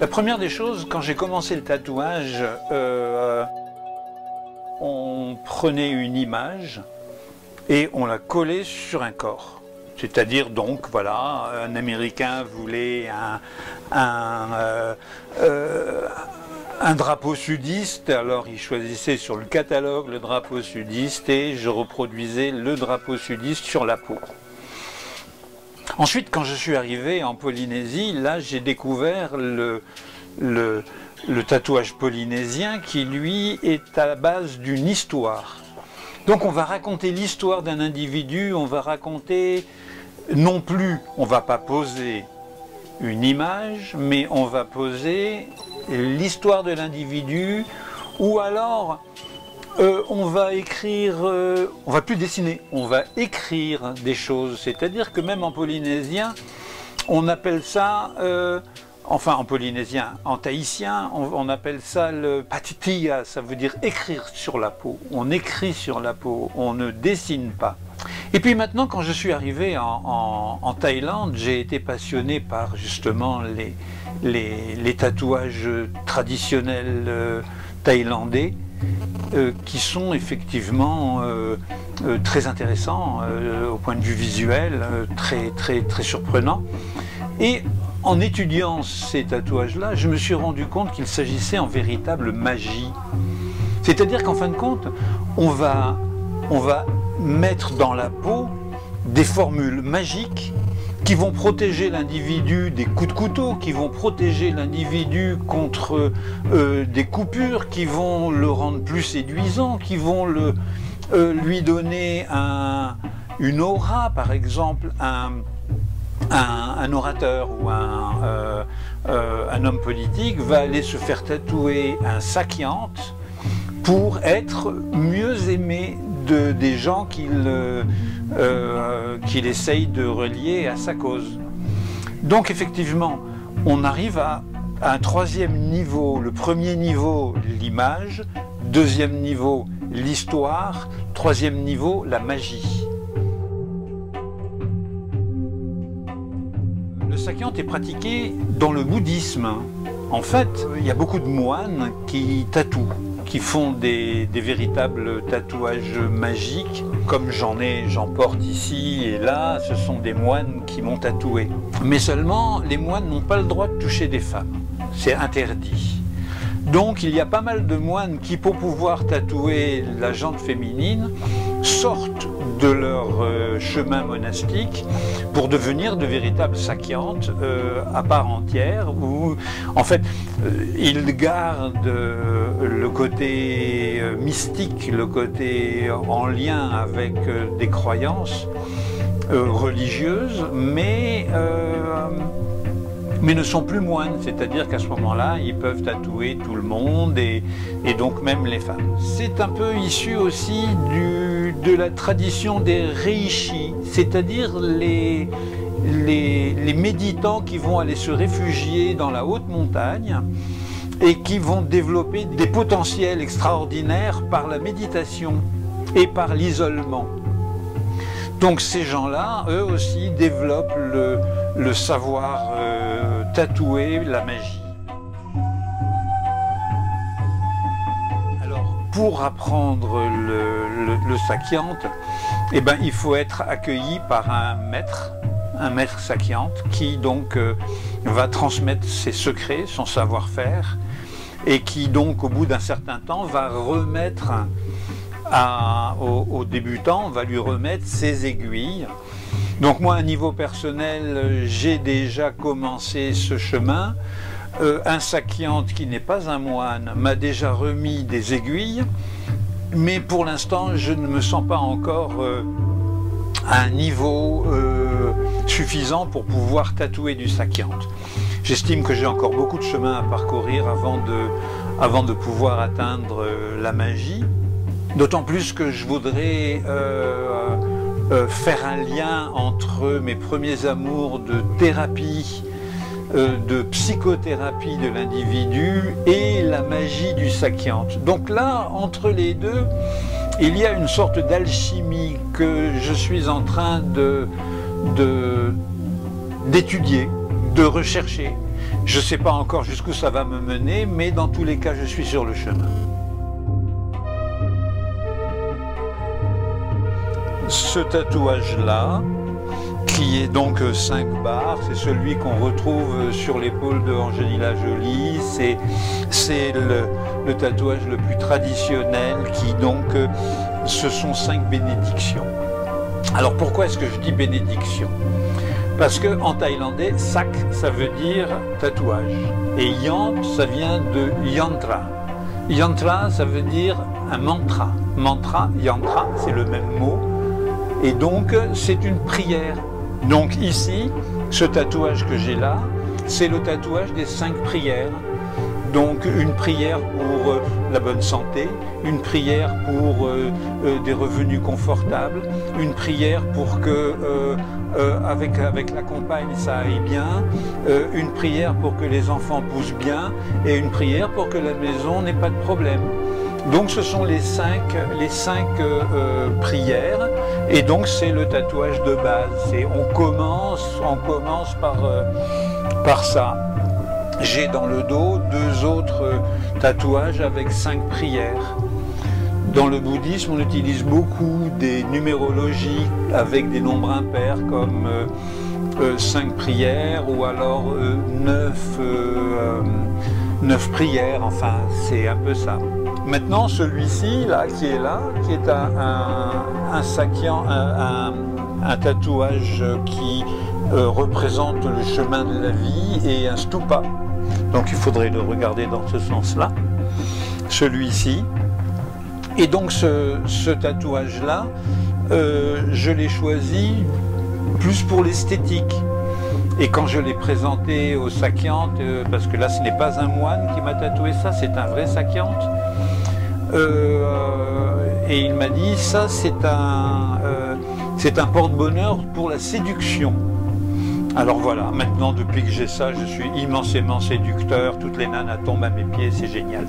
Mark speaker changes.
Speaker 1: La première des choses, quand j'ai commencé le tatouage, euh, on prenait une image et on la collait sur un corps. C'est-à-dire donc, voilà, un Américain voulait euh, euh, un, drapeau sudiste, alors il choisissait sur le catalogue le drapeau sudiste et je reproduisais le drapeau sudiste sur la peau. Ensuite, quand je suis arrivé en Polynésie, là j'ai découvert le, tatouage polynésien qui lui est à la base d'une histoire. Donc on va raconter l'histoire d'un individu, on va raconter non plus, on va pas poser une image, mais on va poser l'histoire de l'individu ou alors euh, on va écrire, euh, on va plus dessiner, on va écrire des choses. C'est-à-dire que même en polynésien, on appelle ça, euh, enfin en polynésien, en tahitien, on, appelle ça le patitia, ça veut dire écrire sur la peau. On écrit sur la peau, on ne dessine pas. Et puis maintenant, quand je suis arrivé en, Thaïlande, j'ai été passionné par justement les, les tatouages traditionnels thaïlandais. Euh, qui sont effectivement euh, euh, très intéressants au point de vue visuel, très, très, très surprenants. Et en étudiant ces tatouages-là, je me suis rendu compte qu'il s'agissait en véritable magie. C'est-à-dire qu'en fin de compte, on va, on va mettre dans la peau des formules magiques qui vont protéger l'individu des coups de couteau, qui vont protéger l'individu contre euh, des coupures, qui vont le rendre plus séduisant, qui vont euh, lui donner un, une aura, par exemple, un, orateur ou un, euh, un, homme politique va aller se faire tatouer un sakiante pour être mieux aimé de, des gens qu'il euh, qu'il essaye de relier à sa cause. Donc effectivement, on arrive à, un troisième niveau. Le premier niveau, l'image. Deuxième niveau, l'histoire. Troisième niveau, la magie. Le sakyant est pratiqué dans le bouddhisme. En fait, il y a beaucoup de moines qui tatouent qui font des, véritables tatouages magiques, comme j'en ai, j'en porte ici et là, ce sont des moines qui m'ont tatoué. Mais seulement, les moines n'ont pas le droit de toucher des femmes. C'est interdit. Donc il y a pas mal de moines qui, pour pouvoir tatouer la jante féminine, sortent de leur euh, chemin monastique pour devenir de véritables sakiantes euh, à part entière, où en fait euh, ils gardent le côté mystique, le côté en lien avec des croyances religieuses, mais mais ne sont plus moines, c'est-à-dire qu'à ce moment-là, ils peuvent tatouer tout le monde et, donc même les femmes. C'est un peu issu aussi de la tradition des reishi, c'est-à-dire les, les, méditants qui vont aller se réfugier dans la haute montagne et qui vont développer des potentiels extraordinaires par la méditation et par l'isolement. Donc ces gens-là, eux aussi, développent le, savoir euh, tatouer, la magie. Alors, pour apprendre le, le, eh ben, il faut être accueilli par un maître, un maître sakyante, qui donc euh, va transmettre ses secrets, son savoir-faire, et qui donc, au bout d'un certain temps, va remettre au, débutant, on va lui remettre ses aiguilles. Donc moi, à niveau personnel, j'ai déjà commencé ce chemin. Euh, un sakiante qui n'est pas un moine m'a déjà remis des aiguilles, mais pour l'instant, je ne me sens pas encore euh, à un niveau euh, suffisant pour pouvoir tatouer du sakiante. J'estime que j'ai encore beaucoup de chemin à parcourir avant de pouvoir atteindre la magie. D'autant plus que je voudrais euh, faire un lien entre mes premiers amours de thérapie euh, de psychothérapie de l'individu et la magie du sakyante. Donc là, entre les deux, il y a une sorte d'alchimie que je suis en train de, d'étudier, de rechercher. Je ne sais pas encore jusqu'où ça va me mener, mais dans tous les cas, je suis sur le chemin. Ce tatouage-là, qui est donc 5 barres, c'est celui qu'on retrouve sur l'épaule de Angelina Jolie, c'est le, tatouage le plus traditionnel qui donc, ce sont cinq bénédictions. Alors pourquoi est-ce que je dis bénédiction? Parce que en thaïlandais, sak, ça veut dire tatouage. Et yant, ça vient de yantra. Yantra, ça veut dire un mantra. Mantra, yantra, c'est le même mot. Et donc, c'est une prière. Donc ici, ce tatouage que j'ai là, c'est le tatouage des cinq prières. Donc une prière pour euh, la bonne santé, une prière pour euh, euh, des revenus confortables, une prière pour que avec, avec la compagne ça aille bien, une prière pour que les enfants poussent bien et une prière pour que la maison n'ait pas de problème. Donc ce sont les cinq, les cinq prières et donc c'est le tatouage de base. on commence, on commence par, par ça. J'ai dans le dos deux autres tatouages avec cinq prières. Dans le bouddhisme, on utilise beaucoup des numérologies avec des nombres impairs comme euh, euh, cinq prières ou alors euh, neuf, prières, enfin c'est un peu ça. Maintenant celui-ci là qui est là, qui est un, un, un tatouage qui représente le chemin de la vie et un stupa. Donc il faudrait le regarder dans ce sens-là. Celui-ci. Et donc ce, tatouage-là, euh, je l'ai choisi plus pour l'esthétique. Et quand je l'ai présenté au sakiante, euh, parce que là ce n'est pas un moine qui m'a tatoué ça, c'est un vrai sakiante, euh, et il m'a dit ça c'est un, c'est un porte-bonheur pour la séduction. Alors voilà, maintenant depuis que j'ai ça, je suis immensément séducteur, toutes les nanas tombent à mes pieds, c'est génial.